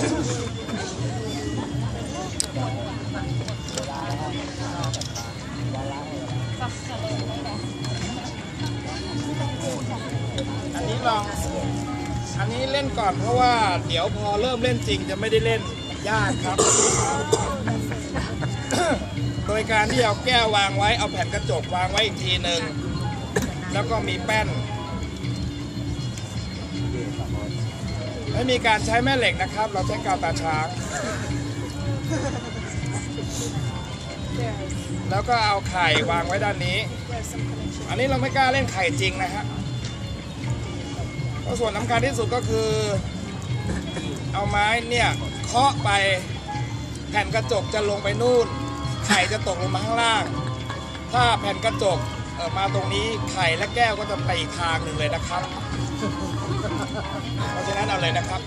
อันนี้ลอง อันนี้เล่นก่อนเพราะว่าเดี๋ยวพอเริ่มเล่นจริงจะไม่ได้เล่นยากครับ โดยการที่เอาแก้ววางไว้เอาแผ่นกระจกวางไว้อีกทีหนึ่ง แล้วก็มีแป้น ไม่มีการใช้แม่เหล็กนะครับ เราใช้กาวตาช้าง แล้วก็เอาไข่วางไว้ด้านนี้ อันนี้เราไม่กล้าเล่นไข่จริงนะฮะเพราะส่วนสำคัญที่สุดก็คือ เอาไม้เนี่ยเคาะไปแผ่นกระจกจะลงไปนู่น ไข่จะตกลงมาข้างล่าง ถ้าแผ่นกระจก อ่อมาตรงนี้ไข่และแก้วก็จะไปอีกทางหนึ่งเลยนะครับ เพราะฉะนั้นเอาเลยนะครับ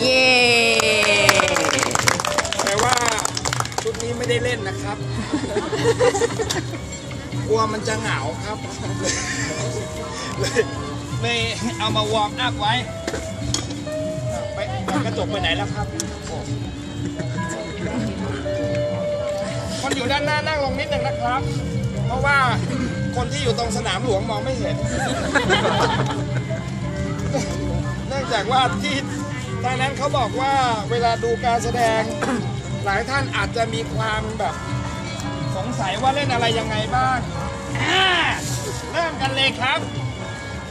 เย้แต่ว่าชุดนี้ไม่ได้เล่นนะครับ กลัวมันจะเหงาครับเลย เลยเอามาวอร์มอัพไว้ไปกระจกไปไหนแล้วครับคนอยู่ด้านหน้านั่งลงนิดหนึ่งนะครับ เพราะว่าคนที่อยู่ตรงสนามหลวงมองไม่เห็น เนื่องจากว่าที่ทางนั้นเขาบอกว่าเวลาดูการแสดง หลายท่านอาจจะมีความแบบสงสัยว่าเล่นอะไรยังไงบ้างเริ่มกันเลยครับ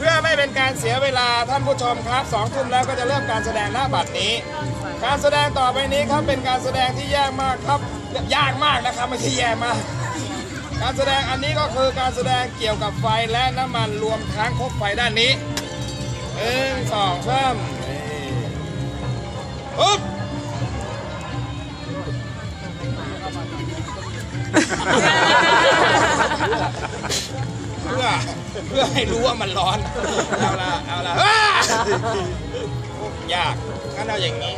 พื่อไม่เป็นการเสียเวลาท่านผู้ชมครับสองทุ่มแล้วก็จะเริ่มการแสดงหน้าบัตรนี้ การแสดงต่อไปนี้ครับเป็นการแสดงที่ยากมากครับยากมากนะครับไม่ใช่แย่มาก การแสดงอันนี้ก็คือการแสดงเกี่ยวกับไฟและน้ำมันรวมทั้งคบไฟด้านนี้หนึ่งสองสามปุ๊บ เพื่อเพื่อให้รู้ว่ามันร้อน เอาละเอาละอ้ายากงั้นเอาอย่างนี้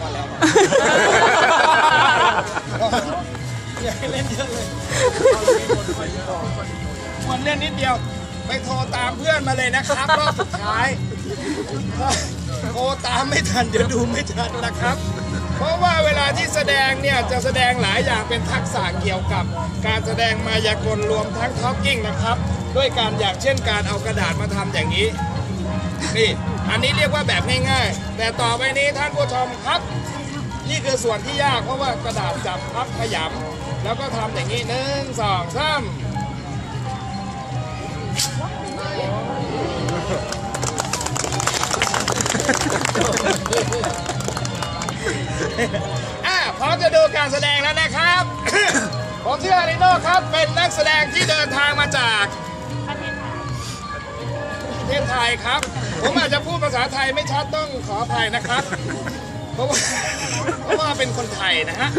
พอแล้วอย่าให้เล่นเยอะเลยควรเล่นนิดเดียว ไปโทรตามเพื่อนมาเลยนะครับรอบสุดท้ายโทรตามไม่ทันเดี๋ยวดูไม่ทันนะครับ เพราะว่าเวลาที่แสดงเนี่ยจะแสดงหลายอย่างเป็นทักษะเกี่ยวกับ การแสดงมายากลรวมทั้งท็อกกิ้งนะครับ ด้วยการอย่างเช่นการเอากระดาษมาทำอย่างนี้นี่อันนี้เรียกว่าแบบง่ายๆ แต่ต่อไปนี้ท่านผู้ชมครับ นี่คือส่วนที่ยากเพราะว่ากระดาษจับพับขยำแล้วก็ทำอย่างนี้หนึ่งสองสาม อะพร้อมจะดูการแสดงแล้วนะครับ ผมชื่ออาริโนครับ เป็นนักแสดงที่เดินทางมาจากประเทศไทยครับ ผมอาจจะพูดภาษาไทยไม่ชัดต้องขออภัยนะครับ เพราะว่าเพราะว่าเป็นคนไทยนะฮะ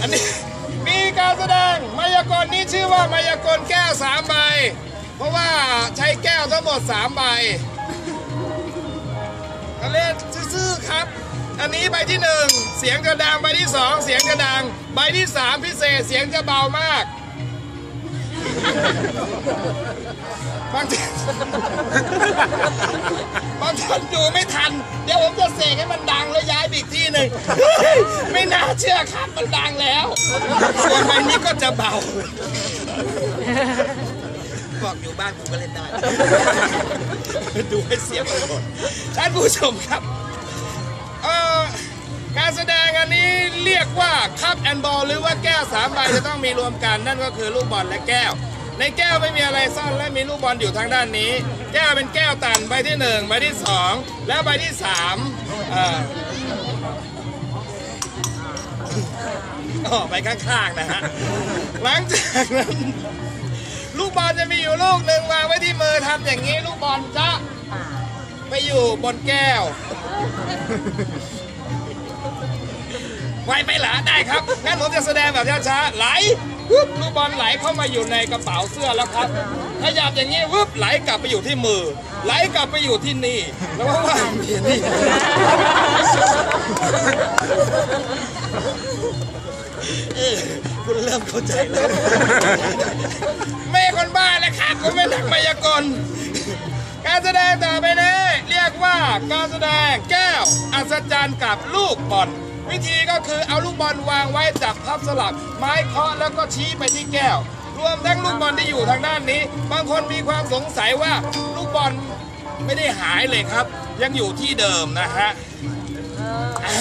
อันนี้มีการแสดงมายากลนี้ชื่อว่ามายากลแก้วสามใบ เพราะว่าใช้แก้วทั้งหมดสามใบ ก็เล่นซื่อๆครับ อันนี้ใบที่หนึ่งเสียงจะดังใบที่สองเสียงจะดัง ใบที่สามพิเศษเสียงจะเบามากบางทีบางท่านดูไม่ทัน เดี๋ยวผมจะเสกให้มันดังแล้วย้ายไปอีกที่หนึ่งไม่น่าเชื่อครับมันดังแล้ว ส่วนใบนี้ก็จะเบา บอกอยู่บ้านกูก็เล่นได้ ดูให้เสียงหมดท่านผู้ชมครับเอ่อการแสดงอันนี้เรียกว่าคัพแอนบอลหรือว่าแก้วสามใบจะต้องมีรวมกันนั่นก็คือลูกบอลและแก้ว ในแก้วไม่มีอะไรซ่อนและมีลูกบอลอยู่ทางด้านนี้ แก้วเป็นแก้วตันใบที่หนึ่งใบที่สองและใบที่สามเอ่อออกไปข้างๆนะฮะหลังจากนั้น ลูกบอลจะมีอยู่ลูกหนึ่งวางไว้ที่มือทำอย่างนี้ ลูกบอลจะไปอยู่บนแก้ว ไวไปเหรอได้ครับงั้นผมจะแสดงแบบช้าๆไหลวู้ปุ๊บลูกบอลไหลเข้ามาอยู่ในกระเป๋าเสื้อแล้วครับขยับอย่างนี้ปุ๊บไหลกลับไปอยู่ที่มือ ไหลกลับไปอยู่ที่นี่ แล้วว่าว่ามีนี่เออ คุณเริ่มเข้าใจแล้วไม่คนบ้าเลยค่ะคุณไม่นักมายากล การแสดงต่อไปนี้เรียกว่าการแสดงแก้วอัศจรรย์กับลูกบอลวิธีก็คือเอาลูกบอลวางไว้จับพับสลับ ไม้เคาะแล้วก็ชี้ไปที่แก้ว รวมทั้งลูกบอลที่อยู่ทางด้านนี้ บางคนมีความสงสัยว่าลูกบอลไม่ได้หายเลยครับ ยังอยู่ที่เดิมนะฮะ อ่า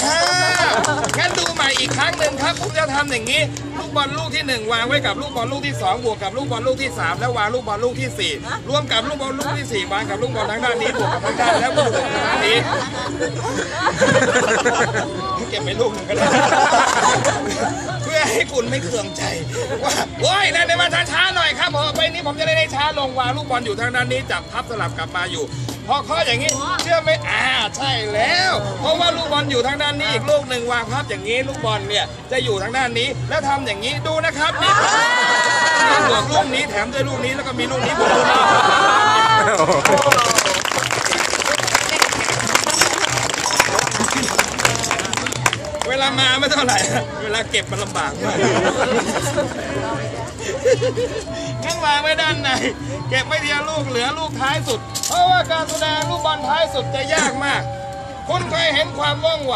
งั้นดูใหม่อีกครั้งหนึ่งครับผมจะทำอย่างนี้ ลูกบอลลูกที่หนึ่งวางไว้กับลูกบอลลูกที่สองบวกกับลูกบอลลูกที่สามแล้ววางลูกบอลลูกที่สี่รวมกับลูกบอลลูกที่สี่วางกับลูกบอลทางด้านนี้บวกกับทางด้านแล้วบวกกับทางด้านนี้เก็บไปลูกหนึ่งก็ได้เพื่อ ให้คุณไม่เคืองใจว่าโอ้ยนั่นเดี๋ยวมาช้าๆหน่อยครับผมไปนี้ผมจะได้ได้ช้าลงวางลูกบอลอยู่ทางด้านนี้จับพับสลับกลับมาอยู่ พอข้ออย่างนี้เชื่อไหมอ่าใช่แล้ว เพราะว่าลูกบอลอยู่ทางด้านนี้อีกลูกหนึ่งวางพับอย่างนี้ ลูกบอลเนี่ยจะอยู่ทางด้านนี้ แล้วทำอย่างนี้ดูนะครับนี่มีลูกนี้แถมด้วยลูกนี้แล้วก็มีลูกนี้บวกลูกนี้ ลามาไม่เท่าไหร่ เวลาเก็บมันลำบากมากข้างวางไว้ด้านใน เก็บไม่ทีละลูกเหลือลูกท้ายสุด เพราะว่าการแสดงลูกบอลท้ายสุดจะยากมาก คุณเคยเห็นความว่องไว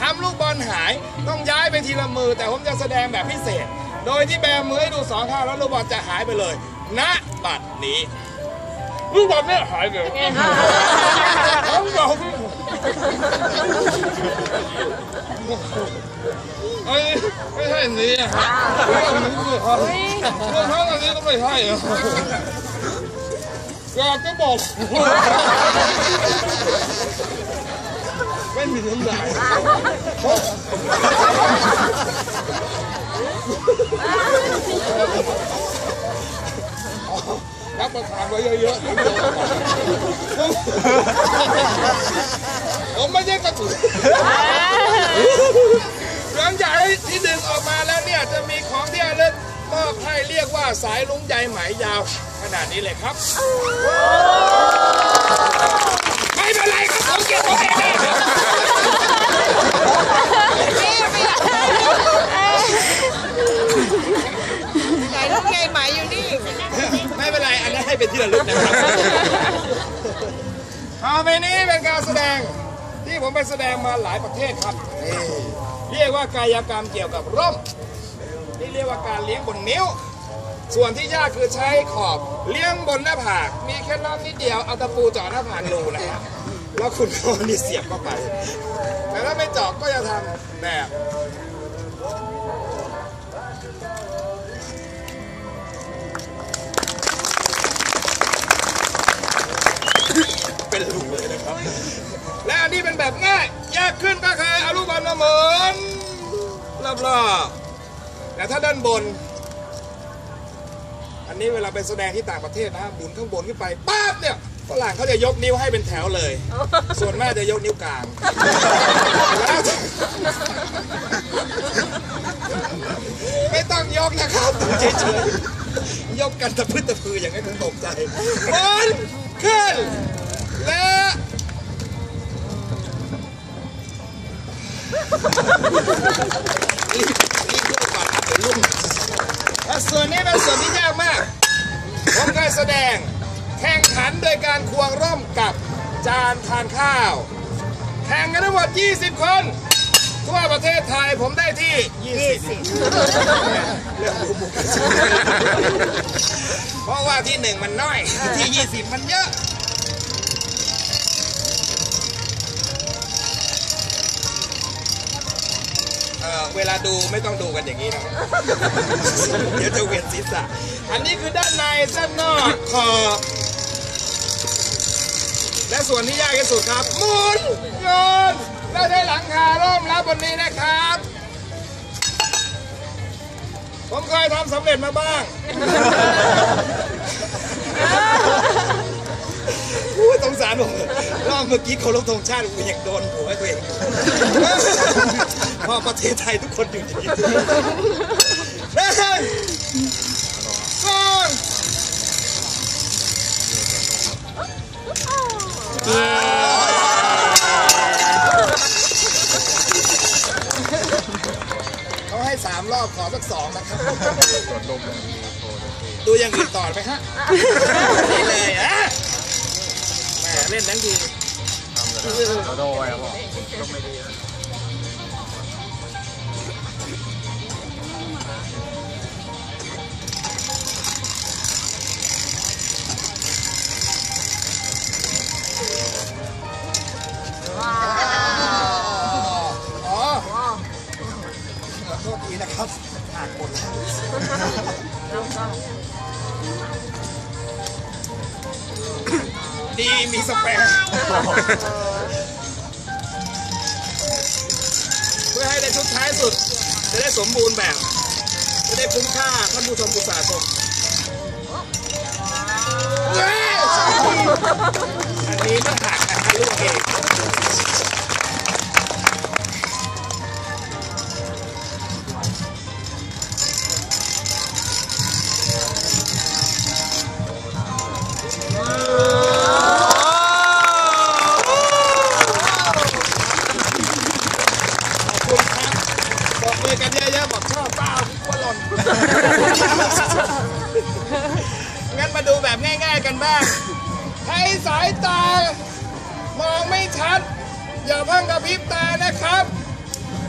ทำลูกบอลหาย ต้องย้ายไปทีละมือ แต่ผมจะแสดงแบบพิเศษ โดยที่แบมือให้ดูสองข้างแล้วลูกบอลจะหายไปเลย ณ บัดนี้ ลูกบอลไม่หายเลยทั้งสองเอ้ยไม่ใช่อันนี้อะครับเรื่องนี้คือครับเรื่องทั้งอันนี้ก็ ไม่ใช่อะอยากจะบอกไม่มีน้ำลาย รับประทานไว้เยอะๆผมไม่ใช่กระสือหลังจากที่ดึงออกมาแล้วเนี่ยจะมีของที่ระลึกมอบให้เรียกว่าสายลุงใยไหมยาว ขนาดนี้เลยครับ ไม่เป็นไรครับผมเก็บตัวเองได้ ไหนลูกใหญ่ไหมอยู่นี่ ไม่ เป็นไรอันนี้นให้เป็นที่ระลึกนะครับต่อไปนี้เป็นการแสดงที่ผมไปแสดงมาหลายประเทศครับนี่เรียกว่ากายกรรมเกี่ยวกับร่มนี่เรียกว่าการเลี้ยงบนนิ้ว ส่วนที่ยากคือใช้ขอบเลี้ยงบนหน้าผาก มีแค่รอบนิดเดียวเอาตะปูเจาะหน้าผากรูนะครับแล้วคุณก็เอนี่เสียบเข้าไป แต่ถ้าไม่เจาะก็จะทำแบบ และอันนี้เป็นแบบง่าย ยากขึ้นก็คือเอาลูกบอลมาหมุนรอบๆแต่ถ้าด้านบน อันนี้เวลาไปแสดงที่ต่างประเทศนะหมุนข้างบนขึ้นไปปั๊บเนี่ยฝรั่งเขาจะยกนิ้วให้เป็นแถวเลย ส่วนแม่จะยกนิ้วกลางแล้วไม่ต้องยกนะครับเฉยๆยกกันตะพื้นตะพืออย่างนี้ผมตกใจบอลขึ้น รีบรีบลูกก่อนครับเดี๋ยวลุ่มและส่วนนี้เป็นส่วนที่ยากมากผมเคยแสดงแข่งขันโดยการควงร่มกับจานทานข้าว แข่งกันทั้งหมด 20 คนทั่วประเทศไทยผมได้ที่ 20 เรื่องบูบุกกันเพราะว่าที่หนึ่งมันน้อย ที่ 20 มันเยอะ เวลาดูไม่ต้องดูกันอย่างนี้นะครับเดี๋ยวจะเวียนศีรษะอันนี้คือด้านในด้านนอกขอและส่วนที่ยากที่สุดครับหมุนโยนแล้วได้หลังคาร่มรับบนนี้นะครับ ผมเคยทำสำเร็จมาบ้างอู้ยสงสารผม อบเมื่อกี้เคารพธงชาติกูยังโดนหัวตัวเองอยู่พ่อประเทศไทยทุกคนอยู่ดีหนี่งสองเขาให้สามรอบขอสักสองนะครับดูอยังอีกต่อไหมฮะนี่เลยอะแหมเล่นทั้งที โดไว้ครับผมอ๋อขอโทษทีนะครับห่างหมดแล้วดีมีสเปรย์ สมบูรณ์แบบ จะได้คุ้มค่าท่านผู้ชมผู้สาสม มือกันเยอะๆบอกชอบเปล่าพี่กลัวหล่น งั้นมาดูแบบง่ายๆกันบ้าง ให้สายตา มองไม่ชัด อย่าเพิ่งกระพริบตานะครับ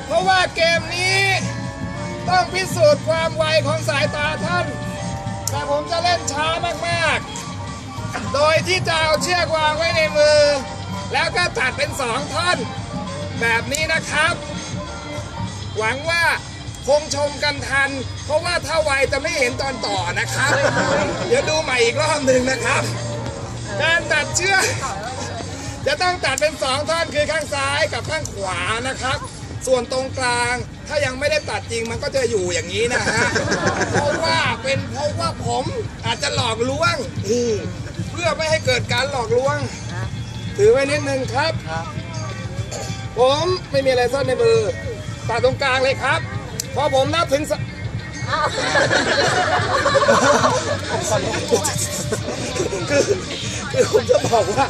เพราะว่าเกมนี้ ต้องพิสูจน์ความไวของสายตาท่าน แต่ผมจะเล่นช้ามากๆ โดยที่จะเอาเชือกวางไว้ในมือ แล้วก็ตัดเป็นสองท่อน แบบนี้นะครับ หวังว่าคงชมกันทัน เพราะว่าถ้าไวจะไม่เห็นตอนต่อนะครับ เดี๋ยวดูใหม่อีกรอบหนึ่งนะครับ การตัดเชือกจะต้องตัดเป็นสองท่อนคือข้างซ้ายกับข้างขวานะครับ ส่วนตรงกลางถ้ายังไม่ได้ตัดจริงมันก็จะอยู่อย่างนี้นะฮะเพราะว่าเป็นเพราะว่าผมอาจจะหลอกลวงอืมเพื่อไม่ให้เกิดการหลอกลวง ถือไว้นิดนึงครับ ผมไม่มีอะไรซ่อนในมือ ตัดตรงกลางเลยครับพอผมนับถึงสคือคือผมจะบอกว่า